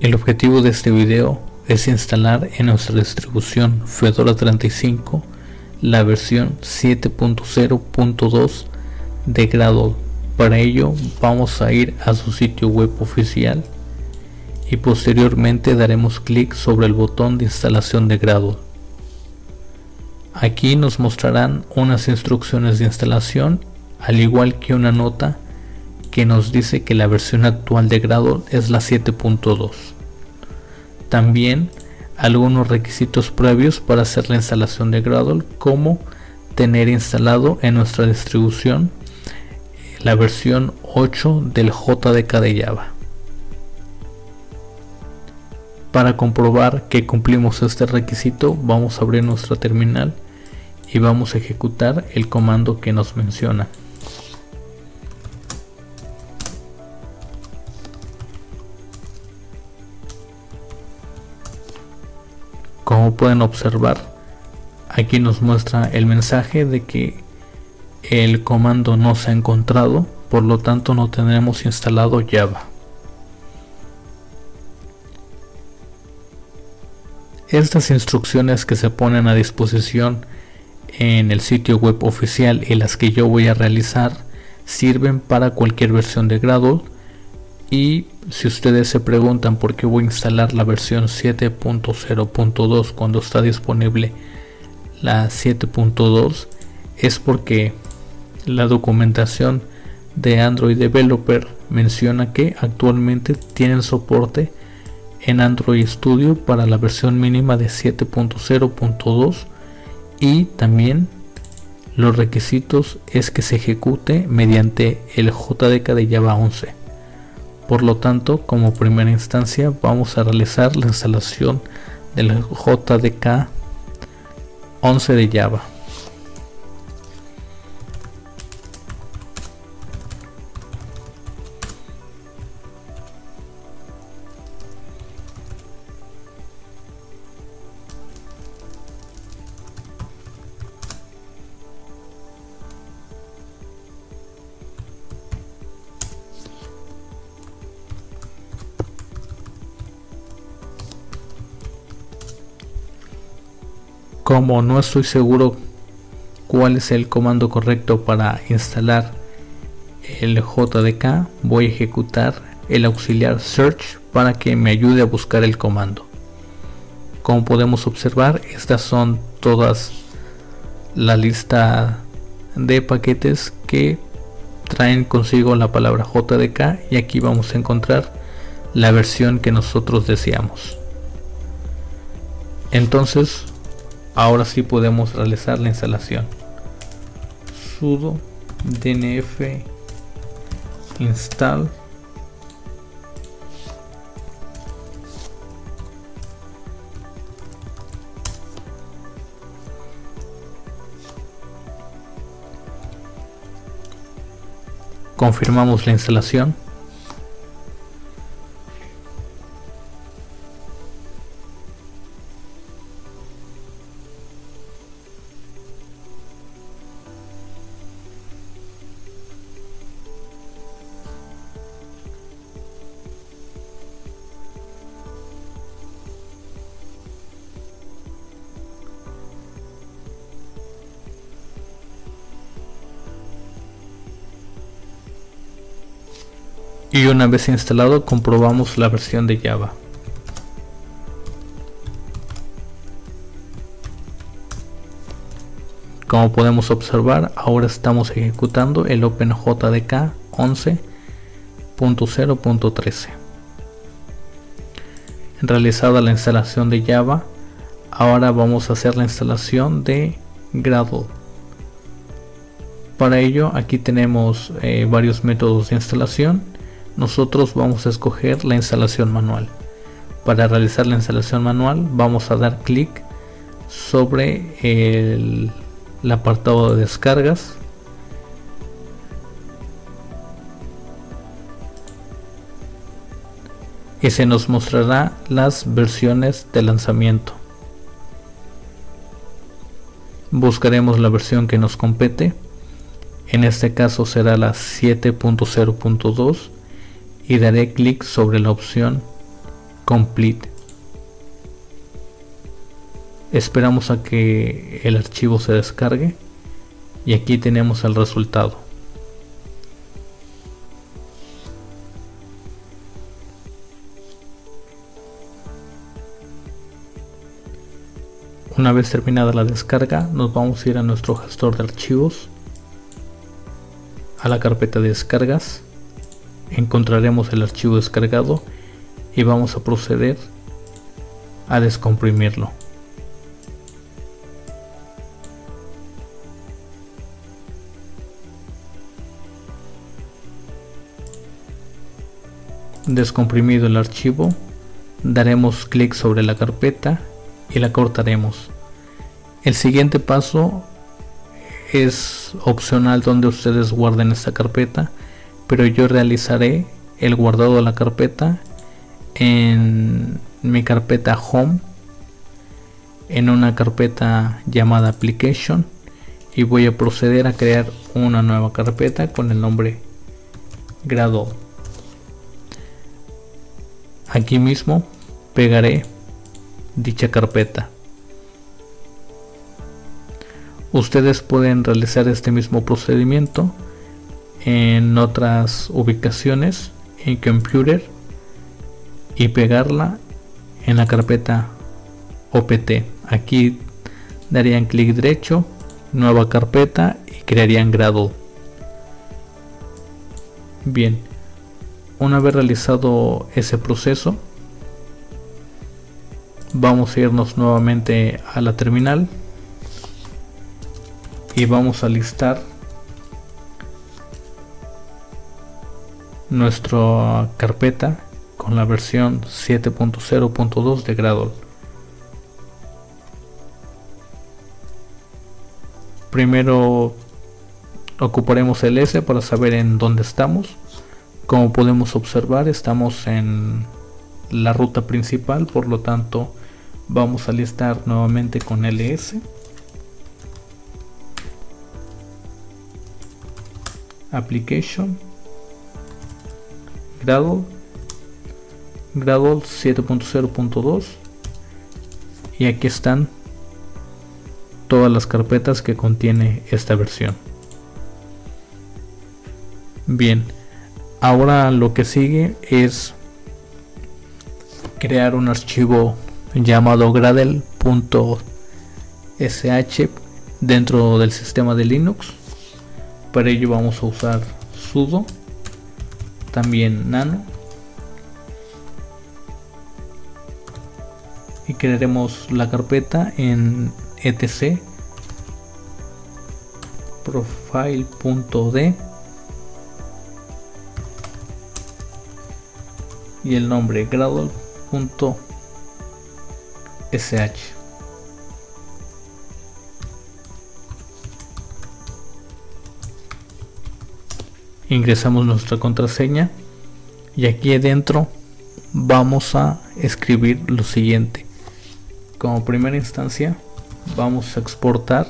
El objetivo de este video es instalar en nuestra distribución Fedora 35 la versión 7.0.2 de Gradle. Para ello vamos a ir a su sitio web oficial y posteriormente daremos clic sobre el botón de instalación de Gradle. Aquí nos mostrarán unas instrucciones de instalación al igual que una nota que nos dice que la versión actual de Gradle es la 7.2. También algunos requisitos previos para hacer la instalación de Gradle como tener instalado en nuestra distribución la versión 8 del JDK de Java. Para comprobar que cumplimos este requisito vamos a abrir nuestra terminal y vamos a ejecutar el comando que nos menciona. Como pueden observar, aquí nos muestra el mensaje de que el comando no se ha encontrado, por lo tanto no tendremos instalado Java. Estas instrucciones que se ponen a disposición en el sitio web oficial y las que yo voy a realizar sirven para cualquier versión de Gradle y si ustedes se preguntan por qué voy a instalar la versión 7.0.2 cuando está disponible la 7.2 es porque la documentación de Android Developer menciona que actualmente tienen soporte en Android Studio para la versión mínima de 7.0.2 y también los requisitos es que se ejecute mediante el JDK de Java 11. Por lo tanto, como primera instancia vamos a realizar la instalación del JDK 11 de Java. Como no estoy seguro cuál es el comando correcto para instalar el JDK voy a ejecutar el auxiliar search para que me ayude a buscar el comando. Como podemos observar estas son todas la lista de paquetes que traen consigo la palabra JDK y aquí vamos a encontrar la versión que nosotros deseamos. Entonces ahora sí podemos realizar la instalación. Sudo dnf install. Confirmamos la instalación y una vez instalado comprobamos la versión de Java. Como podemos observar, ahora estamos ejecutando el OpenJDK 11.0.13. Realizada la instalación de Java, ahora vamos a hacer la instalación de Gradle. Para ello, aquí tenemos eh, varios métodos de instalación nosotros vamos a escoger la instalación manual. Para realizar la instalación manual vamos a dar clic sobre el, apartado de descargas y se nos mostrará las versiones de lanzamiento. Buscaremos la versión que nos compete. En este caso será la 7.0.2 y daré clic sobre la opción complete. Esperamos a que el archivo se descargue y aquí tenemos el resultado. Una vez terminada la descarga, nos vamos a ir a nuestro gestor de archivos, a la carpeta de descargas, encontraremos el archivo descargado y vamos a proceder a descomprimirlo. Descomprimido el archivo, daremos clic sobre la carpeta y la cortaremos. El siguiente paso es opcional donde ustedes guarden esta carpeta, pero yo realizaré el guardado de la carpeta en mi carpeta home en una carpeta llamada application y voy a proceder a crear una nueva carpeta con el nombre grado aquí mismo pegaré dicha carpeta. Ustedes pueden realizar este mismo procedimiento en otras ubicaciones en computer y pegarla en la carpeta OPT. Aquí darían clic derecho, nueva carpeta y crearían grado. Bien, una vez realizado ese proceso, vamos a irnos nuevamente a la terminal y vamos a listar nuestra carpeta con la versión 7.0.2 de Gradle. Primero ocuparemos el S para saber en dónde estamos. Como podemos observar estamos en la ruta principal, por lo tanto vamos a listar nuevamente con ls application Gradle Gradle 7.0.2 y aquí están todas las carpetas que contiene esta versión bien ahora lo que sigue es crear un archivo llamado gradle.sh dentro del sistema de Linux. Para ello vamos a usar sudo, también nano. Y crearemos la carpeta en etc. profile.d y el nombre gradle.sh Ingresamos nuestra contraseña y aquí adentro vamos a escribir lo siguiente. Como primera instancia vamos a exportar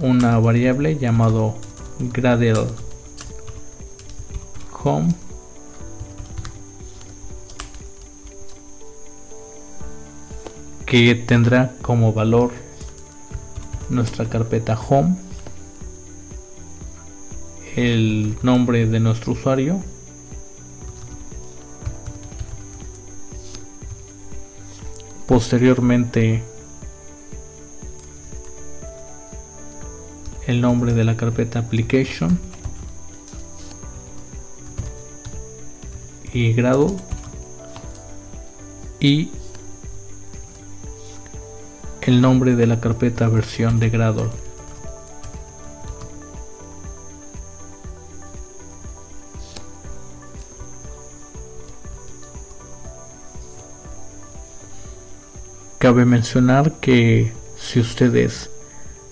una variable llamado gradle home que tendrá como valor nuestra carpeta home el nombre de nuestro usuario posteriormente el nombre de la carpeta application y grado y el nombre de la carpeta versión de Gradle. Cabe mencionar que si ustedes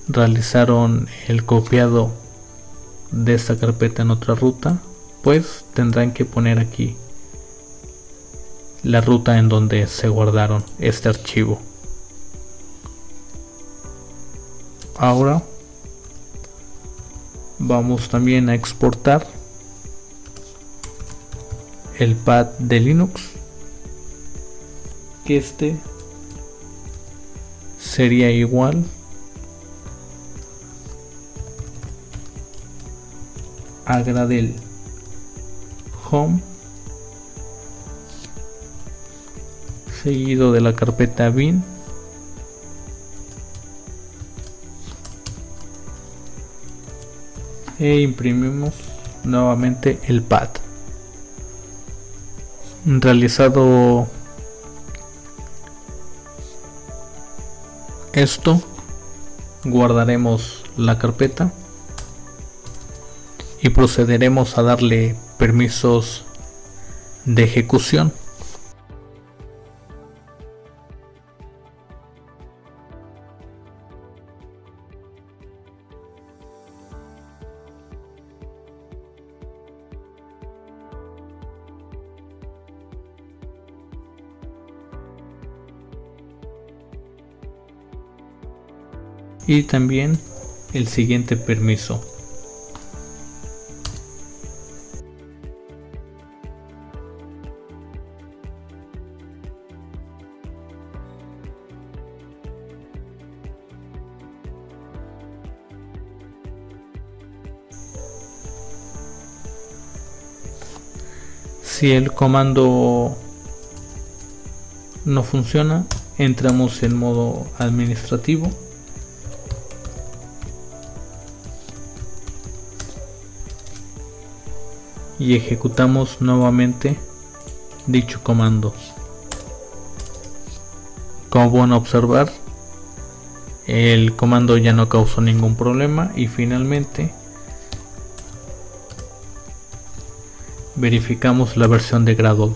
realizaron el copiado de esta carpeta en otra ruta, pues tendrán que poner aquí la ruta en donde se guardaron este archivo. Ahora vamos también a exportar el pad de Linux que este sería igual a Gradle home seguido de la carpeta bin e imprimimos nuevamente el pad realizado esto. Guardaremos la carpeta y procederemos a darle permisos de ejecución y también el siguiente permiso. Si el comando no funciona entramos en modo administrativo y ejecutamos nuevamente dicho comando como pueden observar el comando ya no causó ningún problema y finalmente verificamos la versión de Gradle.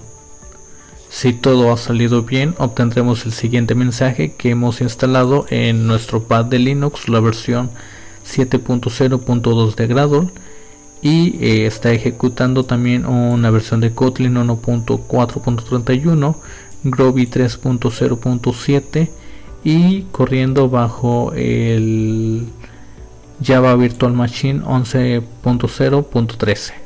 Si todo ha salido bien, obtendremos el siguiente mensaje que hemos instalado en nuestro pad de Linux, la versión 7.0.2 de Gradle y eh, está ejecutando también una versión de Kotlin 1.4.31, Groovy 3.0.7 y corriendo bajo el Java Virtual Machine 11.0.13.